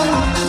사랑